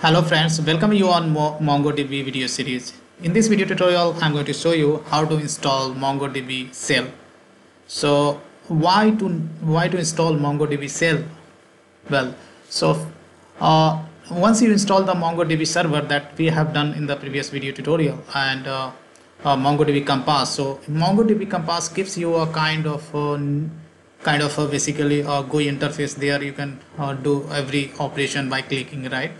Hello friends, welcome you on Mo- MongoDB video series. In this video tutorial, I'm going to show you how to install MongoDB shell. So why to why to install MongoDB shell? Well, so uh, once you install the MongoDB server that we have done in the previous video tutorial and uh, uh, MongoDB Compass. So MongoDB Compass gives you a kind of uh, kind of a basically a GUI interface there you can uh, do every operation by clicking right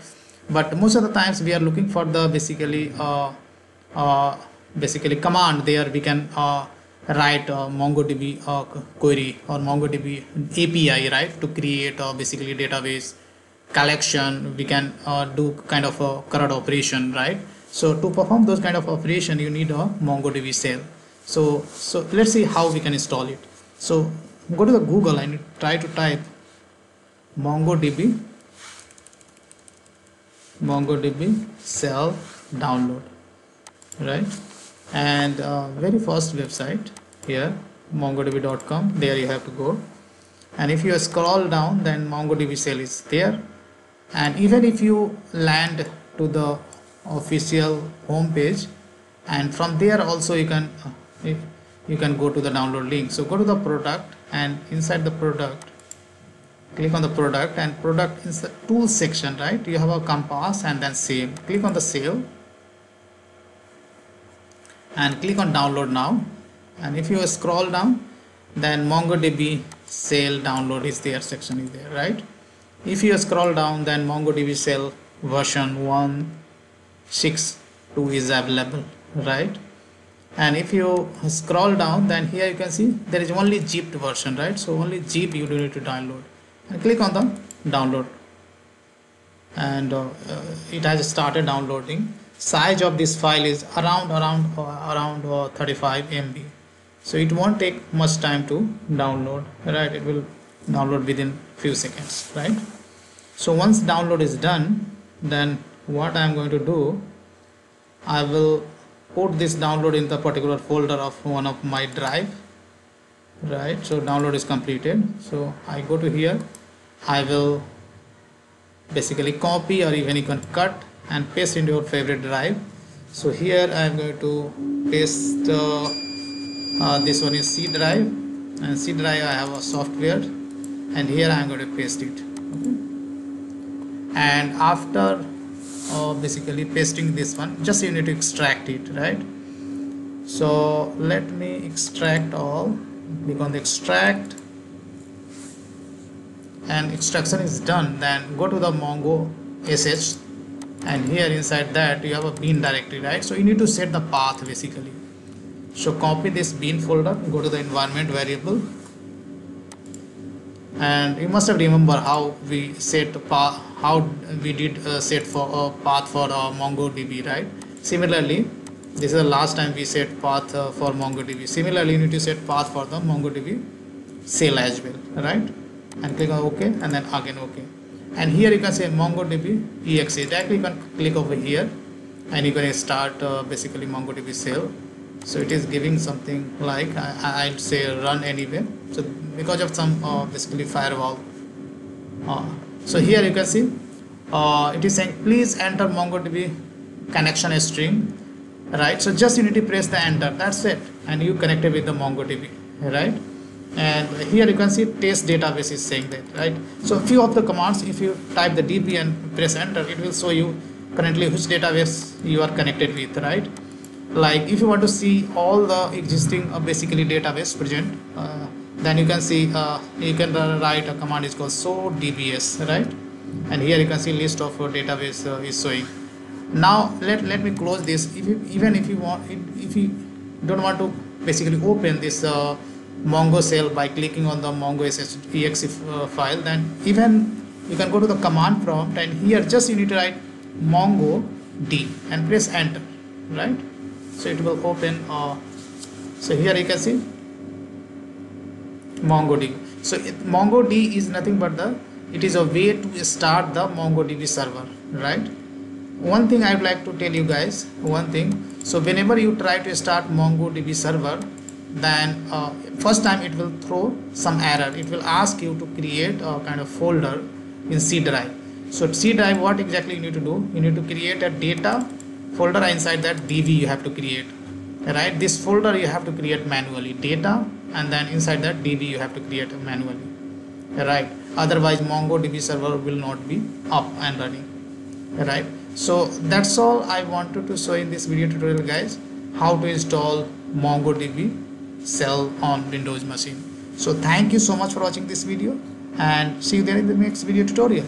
but most of the times we are looking for the basically uh, uh, basically command there we can uh, write a mongodb uh, query or mongodb api right to create a basically database collection. We can uh, do kind of a CRUD operation right? So to perform those kind of operation you need a mongodb shell. So so let's see how we can install it. So go to the google and try to type mongodb mongodb shell download right? And uh, very first website here mongodb.com there you have to go. And if you scroll down then mongodb shell is there. And even if you land to the official home page and from there also you can uh, you can go to the download link. So go to the product and inside the product click on the product and product is the tools section right? You have a compass and then save. Click on the save. And click on download now. And if you scroll down then mongodb shell download is there section is there right? If you scroll down then mongodb shell version 162 is available right? And if you scroll down then here you can see there is only zipped version right? So only zip you do need to download click on the download. And uh, uh, it has started downloading. Size of this file is around around uh, around uh, 35 MB so it won't take much time to download right? It will download within few seconds right? So once download is done then what I am going to do I will put this download in the particular folder of one of my drive right so download is completed. So I go to here. I will basically copy or even you can cut and paste into your favorite drive. So here I am going to paste uh, uh, this one is C drive. And C drive I have a software. And here I am going to paste it. And after uh, basically pasting this one just you need to extract it right? So let me extract all click on the extract. And extraction is done. Then go to the mongo sh and here inside that you have a bin directory right? So you need to set the path basically. So copy this bin folder. Go to the environment variable. And you must have remember how we set path how we did uh, set for a uh, path for uh, mongodb right? Similarly this is the last time we set path uh, for mongodb similarly you need to set path for the mongodb shell as well right? And click on ok and then again ok. And here you can say mongodb exe directly you can click over here and you can start uh, basically mongodb shell so it is giving something like I, would say run anywhere. So because of some uh, basically firewall. Uh, so here you can see uh, it is saying please enter mongodb connection string right? So just you need to press the enter. That's it. And you connected with the mongodb right? And here you can see test database is saying that. Right? So few of the commands if you type the db and press enter it will show you currently which database you are connected with. Right? Like if you want to see all the existing uh, basically database present uh, then you can see uh, you can write a command is called show dbs right? And here you can see list of uh, database uh, is showing now let let me close this. If you, even if you want if you don't want to basically open this uh, mongo shell by clicking on the mongo exe uh, file then even you can go to the command prompt and here just you need to write mongo d and press enter right? So it will open uh, so here you can see mongodb so it, mongodb is nothing but the it is a way to start the mongodb server right one thing i would like to tell you guys one thing. So whenever you try to start mongodb server then uh, first time it will throw some error. It will ask you to create a kind of folder in c drive. So c drive what exactly you need to do? You need to create a data folder inside that db you have to create. Right? This folder you have to create manually. Data and then inside that db you have to create manually. Right? Otherwise mongodb server will not be up and running. Right so that's all i wanted to show in this video tutorial guys. How to install mongodb shell on windows machine. So thank you so much for watching this video and see you there in the next video tutorial